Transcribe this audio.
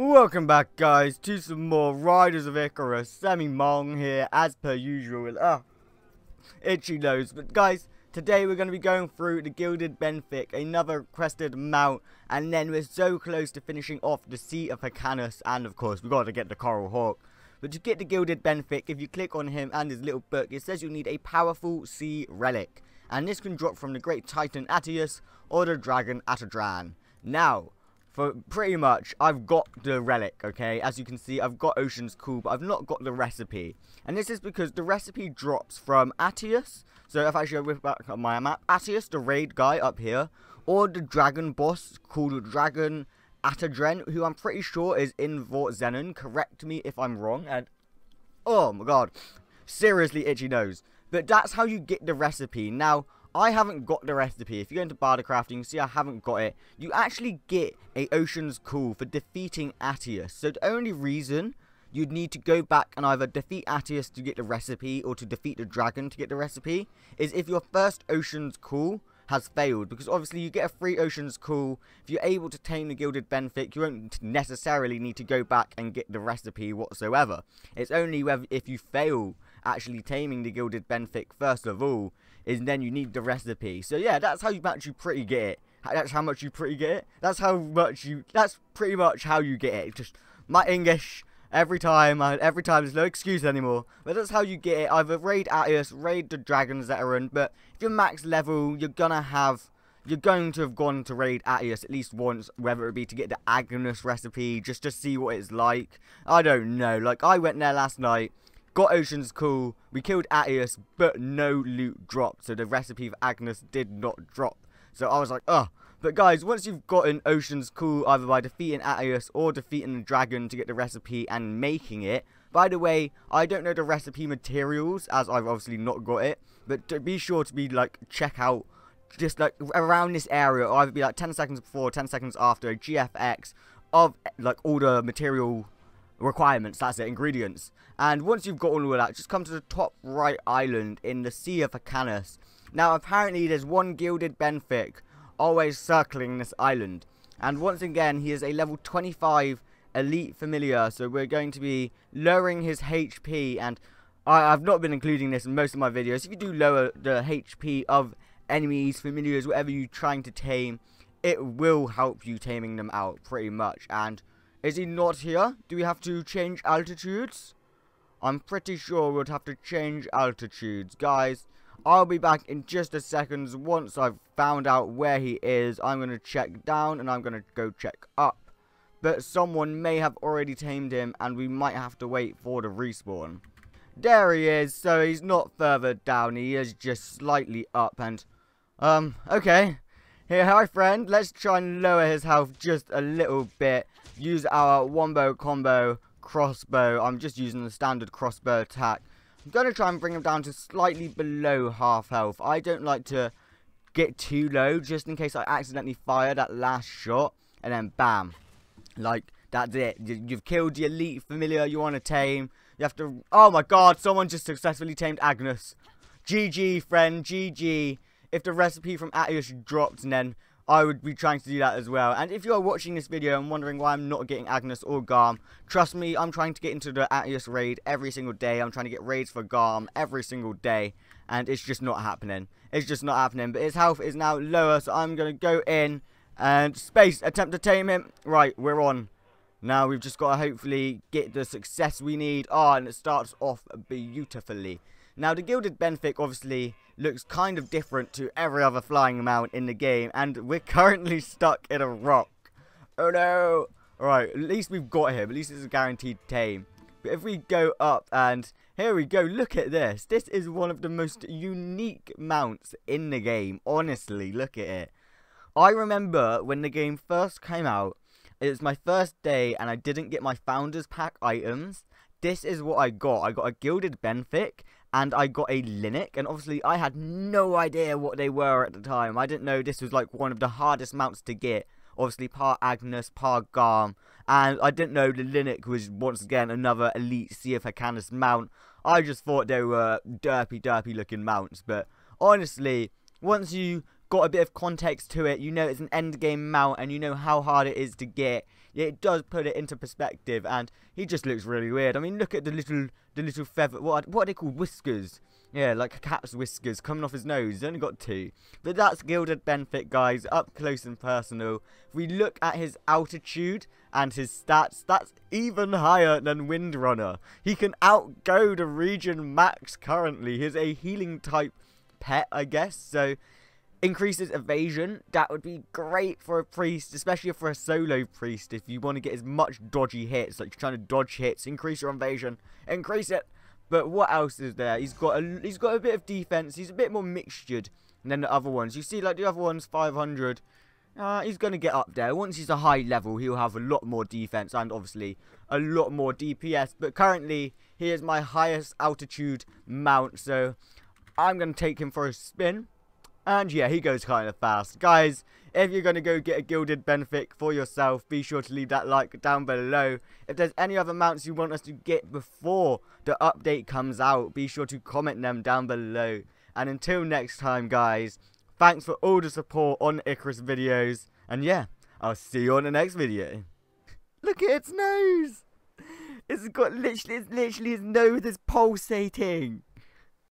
Welcome back guys to some more Riders of Icarus, Semi Mong here as per usual. Ah, itchy nose. But guys, today we're going to be going through the Gilded Benthic, another crested mount, and then we're so close to finishing off the Sea of Hyrcanus, and of course we've got to get the Coral Hawk. But to get the Gilded Benthic, if you click on him and his little book, it says you'll need a powerful sea relic. And this can drop from the great titan Attius or the dragon Atadran. Now, for pretty much, I've got the relic, okay? As you can see, I've got Ocean's Call, but I've not got the recipe. And this is because the recipe drops from Attius. So if I show whip back on my map, Attius, the raid guy up here, or the dragon boss called Dragon Atadren, who I'm pretty sure is in Vort Xenon. Correct me if I'm wrong. And oh my god, seriously itchy nose. But that's how you get the recipe. Now, I haven't got the recipe. If you go into Bartercraft, you can see I haven't got it. You actually get a Ocean's Call for defeating Attius. So the only reason you'd need to go back and either defeat Attius to get the recipe or to defeat the dragon to get the recipe is if your first Ocean's Call has failed because obviously you get a free Ocean's Call if you're able to tame the Gilded Benthic you won't necessarily need to go back and get the recipe whatsoever it's only if you fail actually taming the Gilded Benthic first of all is then you need the recipe. So yeah, that's how you actually pretty get it. That's how much you pretty get it. That's how much you. That's pretty much how you get it. Just my English every time. Every time there's no excuse anymore. But that's how you get it. Either raid Attius, raid the dragons that are in. But if you're max level, you're gonna have. You're going to have gone to raid Attius at least once, whether it be to get the Agnus recipe, just to see what it's like. I don't know. Like, I went there last night, Got Ocean's Call. We killed Attius, but no loot dropped. So the recipe for Agnes did not drop. So I was like, oh. But guys, once you've gotten Ocean's Call, either by defeating Attius or defeating the dragon to get the recipe and making it. By the way, I don't know the recipe materials, as I've obviously not got it. But be sure to be like, check out just like around this area, or either be like 10 seconds before, 10 seconds after, GFX of like all the material requirements, that's it, ingredients. And once you've got all of that, just come to the top right island in the Sea of Hyrcanus. Now, apparently there's one Gilded Benthic always circling this island. And once again, he is a level 25 elite familiar, so we're going to be lowering his HP, and I, have not been including this in most of my videos. If you do lower the HP of enemies, familiars, whatever you're trying to tame, it will help you taming them out pretty much, and is he not here? Do we have to change altitudes? I'm pretty sure we'll have to change altitudes. Guys, I'll be back in just a second. Once I've found out where he is, I'm going to check down and I'm going to go check up. But someone may have already tamed him and we might have to wait for the respawn. There he is, so he's not further down, he is just slightly up and... Um, okay. Here, hi friend, let's try and lower his health just a little bit use our wombo combo crossbow. I'm just using the standard crossbow attack. I'm going to try and bring him down to slightly below half health. I don't like to get too low just in case I accidentally fire that last shot and then bam. Like, that's it. You've killed the elite familiar you want to tame. You have to... Oh my god, someone just successfully tamed Agnes. GG, friend, GG. If the recipe from Attius dropped and then I would be trying to do that as well. And if you are watching this video and wondering why I'm not getting Agnes or Garm, trust me, I'm trying to get into the Attius raid every single day. I'm trying to get raids for Garm every single day. And it's just not happening. It's just not happening. But his health is now lower, so I'm going to go in and space, attempt to tame him. Right, we're on. Now we've just got to hopefully get the success we need. Oh, and it starts off beautifully. Now, the Gilded Benthic obviously looks kind of different to every other flying mount in the game, and we're currently stuck in a rock. Oh no! Alright, at least we've got him. At least it's a guaranteed tame. But if we go up and here we go, look at this. This is one of the most unique mounts in the game. Honestly, look at it. I remember when the game first came out, it was my first day and I didn't get my Founders Pack items. This is what I got. I got a Gilded Benthic and I got a Linic, and obviously I had no idea what they were at the time. I didn't know this was like one of the hardest mounts to get. Obviously, par Agnes, par Garm, and I didn't know the Linic was once again another elite Hyrcanus mount. I just thought they were derpy, derpy looking mounts, but honestly, once you got a bit of context to it, you know it's an end game mount, and you know how hard it is to get. it does put it into perspective, and he just looks really weird. I mean, look at the little, the little feather. What, what are they called? Whiskers. Yeah, like a cat's whiskers coming off his nose. He's only got two. But that's Gilded Benthic, guys, up close and personal. If we look at his altitude and his stats, that's even higher than Windrunner. He can outgo the region max currently. He's a healing type pet, I guess. So increases evasion. That would be great for a priest, especially for a solo priest. If you want to get as much dodgy hits, like you're trying to dodge hits, increase your evasion, increase it. But what else is there? He's got a he's got a bit of defense. He's a bit more mixtured than the other ones. You see, like the other ones, 500. Uh, he's going to get up there. Once he's a high level, he'll have a lot more defense and obviously a lot more DPS. But currently, he is my highest altitude mount. So I'm going to take him for a spin. And yeah, he goes kind of fast. Guys, if you're going to go get a Gilded Benthic for yourself, be sure to leave that like down below. If there's any other mounts you want us to get before the update comes out, be sure to comment them down below. And until next time, guys, thanks for all the support on Icarus videos. And yeah, I'll see you on the next video. Look at its nose! It's got literally, it's literally its nose is pulsating.